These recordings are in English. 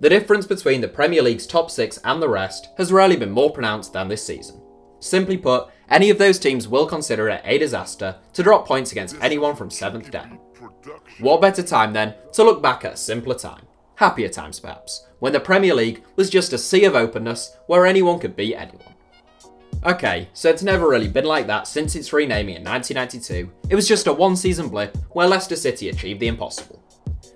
The difference between the Premier League's top six and the rest has rarely been more pronounced than this season. Simply put, any of those teams will consider it a disaster to drop points against anyone from 7th down. What better time then to look back at a simpler time? Happier times perhaps, when the Premier League was just a sea of openness where anyone could beat anyone. Okay, so it's never really been like that since its renaming in 1992. It was just a one season blip where Leicester City achieved the impossible.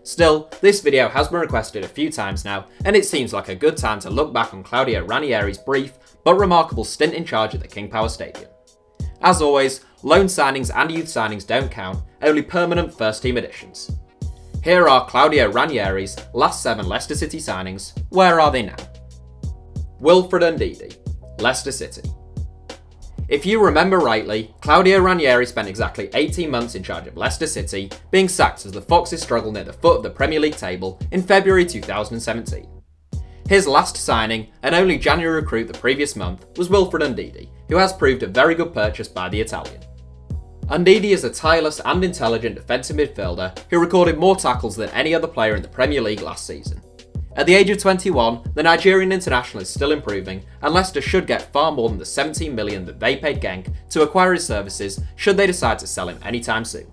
Still, this video has been requested a few times now, and it seems like a good time to look back on Claudio Ranieri's brief but remarkable stint in charge at the King Power Stadium. As always, loan signings and youth signings don't count, only permanent first team additions. Here are Claudio Ranieri's last seven Leicester City signings. Where are they now? Wilfred Ndidi, Leicester City. If you remember rightly, Claudio Ranieri spent exactly 18 months in charge of Leicester City, being sacked as the Foxes struggled near the foot of the Premier League table in February 2017. His last signing, and only January recruit the previous month, was Wilfred Ndidi, who has proved a very good purchase by the Italian. Ndidi is a tireless and intelligent defensive midfielder who recorded more tackles than any other player in the Premier League last season. At the age of 21, the Nigerian international is still improving, and Leicester should get far more than the 17 million that they paid Genk to acquire his services should they decide to sell him anytime soon.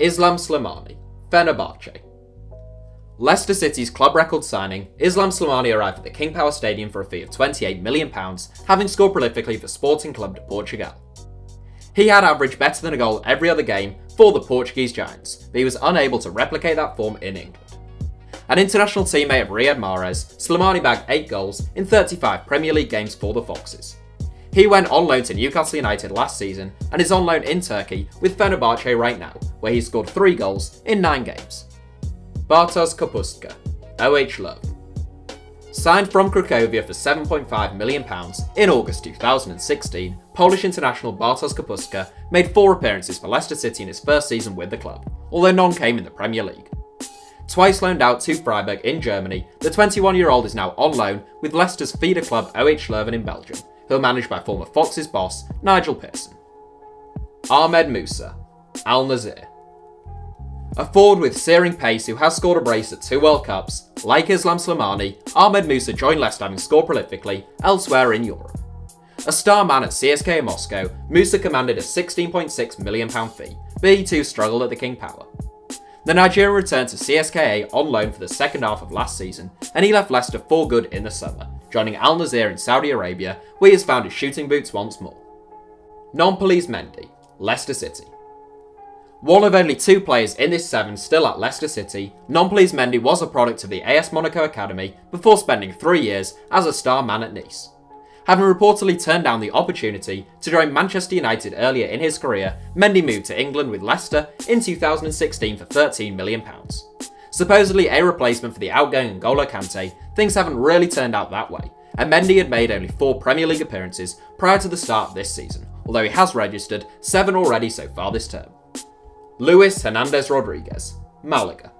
Islam Slimani, Fenerbahce. Leicester City's club record signing, Islam Slimani arrived at the King Power Stadium for a fee of £28 million, having scored prolifically for Sporting Club de Portugal. He had averaged better than a goal every other game for the Portuguese Giants, but he was unable to replicate that form in England. An international teammate of Riyad Mahrez, Slimani bagged 8 goals in 35 Premier League games for the Foxes. He went on loan to Newcastle United last season and is on loan in Turkey with Fenerbahce right now, where he scored 3 goals in 9 games. Bartosz Kapustka, OH Leuven. Signed from Cracovia for £7.5 million in August 2016, Polish international Bartosz Kapustka made four appearances for Leicester City in his first season with the club, although none came in the Premier League. Twice loaned out to Freiburg in Germany, the 21-year-old is now on loan with Leicester's feeder club OH Leuven in Belgium, who are managed by former Foxes boss Nigel Pearson. Ahmed Musa, Al Nassr. A forward with searing pace who has scored a brace at two World Cups, like Islam Slimani, Ahmed Musa joined Leicester having scored prolifically elsewhere in Europe. A star man at CSKA Moscow, Musa commanded a £16.6 million fee, but he too struggled at the King Power. The Nigerian returned to CSKA on loan for the second half of last season, and he left Leicester for good in the summer, joining Al Nassr in Saudi Arabia, where he has found his shooting boots once more. Nampalys Mendy, Leicester City. One of only two players in this seven still at Leicester City, Nampalys Mendy was a product of the AS Monaco Academy before spending three years as a star man at Nice. Having reportedly turned down the opportunity to join Manchester United earlier in his career, Mendy moved to England with Leicester in 2016 for £13 million. Supposedly a replacement for the outgoing N'Golo Kante, things haven't really turned out that way, and Mendy had made only four Premier League appearances prior to the start of this season, although he has registered seven already so far this term. Luis Hernandez Rodriguez, Malaga.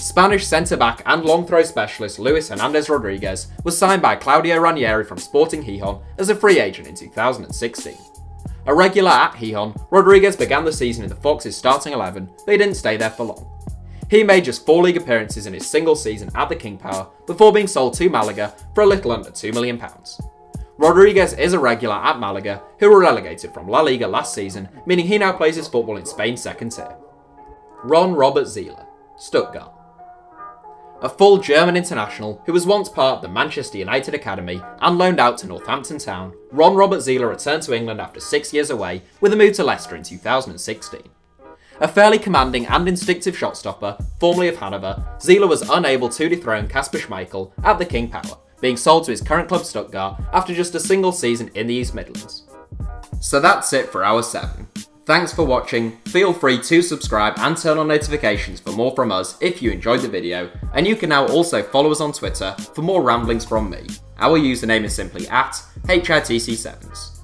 Spanish centre-back and long throw specialist Luis Hernandez Rodriguez was signed by Claudio Ranieri from Sporting Gijon as a free agent in 2016. A regular at Gijon, Rodriguez began the season in the Foxes starting 11, but he didn't stay there for long. He made just four league appearances in his single season at the King Power before being sold to Malaga for a little under £2 million. Rodriguez is a regular at Malaga, who were relegated from La Liga last season, meaning he now plays his football in Spain's second tier. Ron Robert Zieler, Stuttgart a full German international who was once part of the Manchester United Academy and loaned out to Northampton Town, Ron Robert Zieler returned to England after six years away with a move to Leicester in 2016. A fairly commanding and instinctive shot stopper, formerly of Hanover, Zieler was unable to dethrone Kasper Schmeichel at the King Power, being sold to his current club Stuttgart after just a single season in the East Midlands. So that's it for our 7. Thanks for watching, feel free to subscribe and turn on notifications for more from us if you enjoyed the video, and you can now also follow us on Twitter for more ramblings from me. Our username is simply at HITC7s.